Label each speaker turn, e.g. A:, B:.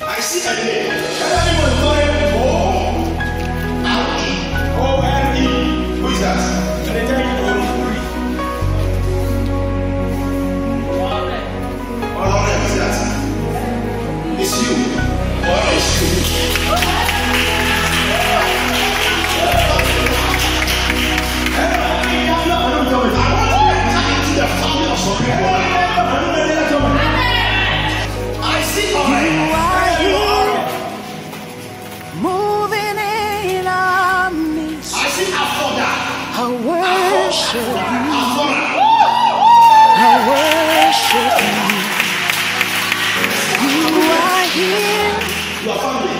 A: 아시잖아요.
B: worship you. I worship you. You are here.